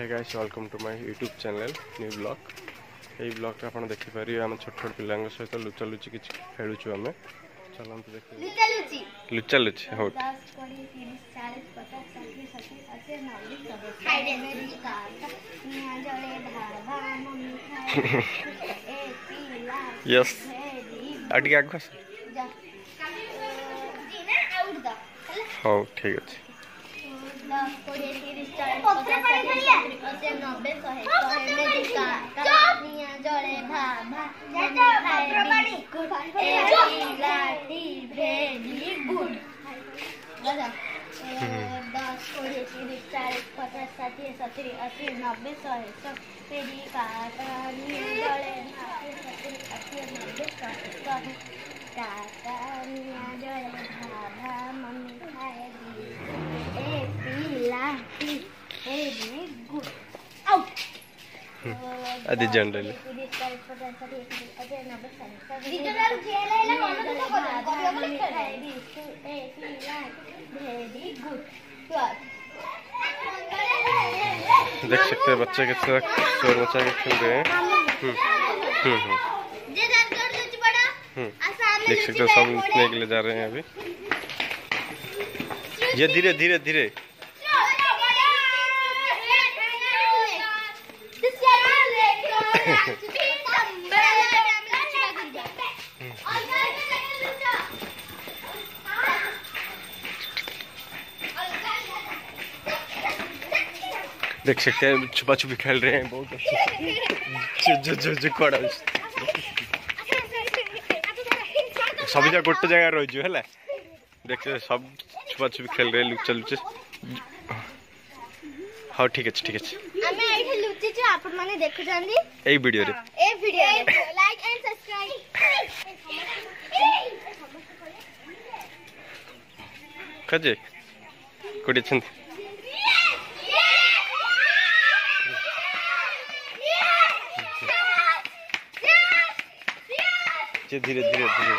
Hey guys welcome to my YouTube channel new blog ଏଇ ବ୍ଲଗ୍ରେ ଆପଣ ଦେଖିପାରିବେ ଆମେ ଛୋଟ ଛୋଟ ପିଲାଙ୍କ ସହିତ ଲୁଚାଲୁଚି କିଛି ଖେଳୁଛୁ ଆମେ। ଚାଲନ୍ତୁ ଦେଖିବା। ଲୁଚା ଲୁଚି ଲୁଚାଲୁଚି ହଉ। ଦଶ କୋଡ଼ିଏ ତିରିଶ ଚାଳିଶ ପଚାଶ ଷାଠିଏ ସତୁରି ଅଶୀ ନବେ ଶହେ। ମେରି କାକା ନିଆଁ ଜଳେ ଢାବା ମମି ଖାଏ ଏ ପିଲା ୟେସ୍ ଭେରି ଆଉ ଟିକେ ଆଗକୁ ଆସ ଯା ଆଉଟ ଦ ହଉ ଠିକ୍ ଅଛି ଦଶ କୋଡ଼ିଏ ତିରିଶ ଚାଳିଶ ପଚାଶ ଷାଠିଏ ସତୁରି ଅଶୀ ନବେ ଶହେ ଶହେ ମେରି କାକା ନିଆଁ ଜଳେ ଢାବା ମମି ଖାଏ ବିସ୍କୁଟ ଏ ପିଲାଟି ଭେରି ଗୁଡ୍ ଦଶ କୋଡ଼ିଏ ତିରିଶ ଚାଳିଶ ପଚାଶ ଷାଠିଏ ସତୁରି ଅଶୀ ନବେ ଶହେ ସତୁରି କାକା ନିଆଁ ଜଳେ ଷାଠିଏ ସତୁରି ଅଶୀ ନବେ ଶହେ ଶହେ అది జనరల్ देख सकते हैं बच्चे किस शोर मचा के खेल रहे हैं। हम्म, हम्म, हम्म। देख सकते हैं सब सामने के लिए जा रहे हैं अभी। ये धीरे धीरे धीरे। देख सकते हैं छुपा छुपी खेल रहे हैं, बहुत अच्छे। सब जगह गोटे जगह रही है देखते सब छुपा छुपी खेल रहे लुचा लुचे हाँ ठीक है ठीक है। ଲାଇଟ୍ ଲୁଚିଛି ଆପଣମାନେ ଦେଖୁଛନ୍ତି ଏଇ ଭିଡ଼ିଓରେ ଏ ଭିଡ଼ିଓରେ ଲାଇକ୍ ଆଣ୍ଡ ସବସ୍କ୍ରାଇବ୍ ଖୋଜେ କୋଉଠି ଅଛନ୍ତି धीरे धीरे धीरे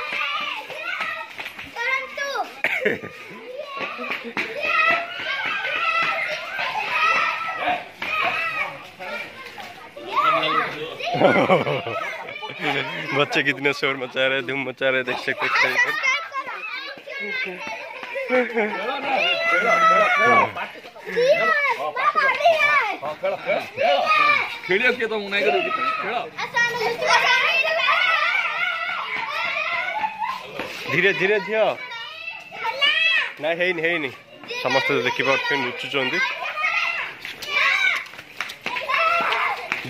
बच्चे कितने शोर मचा रहे धूम मचा रहे देख सकते खेड़िया के तो मुनाई कर धीरे धीरे झील ना है नहीं समस्त देखिपा रुचुंट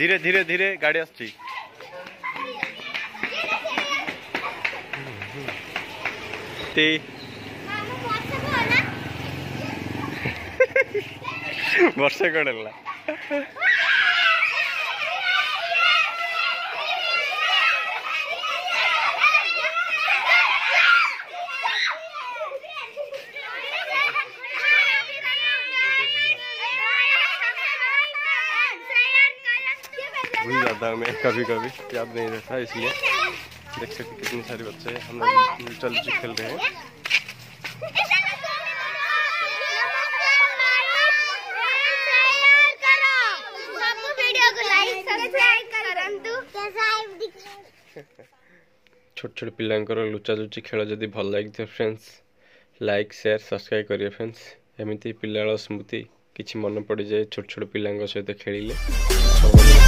ধীরে ধীরে ধীরে গাড়ি আসছি। তে। ವರ್ಷಗಳಲ್ಲ भूल जाता हूँ मैं कभी कभी याद नहीं रहता इसलिए देख सकते कितने सारे बच्चे हम लोग चल खेल रहे हैं ଛୋଟ ଛୋଟ ପିଲାଙ୍କର ଲୁଚାଲୁଚି ଖେଳ ଯଦି ଭଲ ଲାଗିଥିବ ଫ୍ରେଣ୍ଡସ୍ ଲାଇକ୍ ସେୟାର ସବସ୍କ୍ରାଇବ୍ କରିବେ ଫ୍ରେଣ୍ଡସ୍ ଏମିତି ପିଲାବେଳ ସ୍ମୃତି କିଛି ମନେ ପଡ଼ିଯାଏ ଛୋଟ ଛୋଟ ପିଲାଙ୍କ ସହିତ ଖେଳିଲେ ସବୁବେଳେ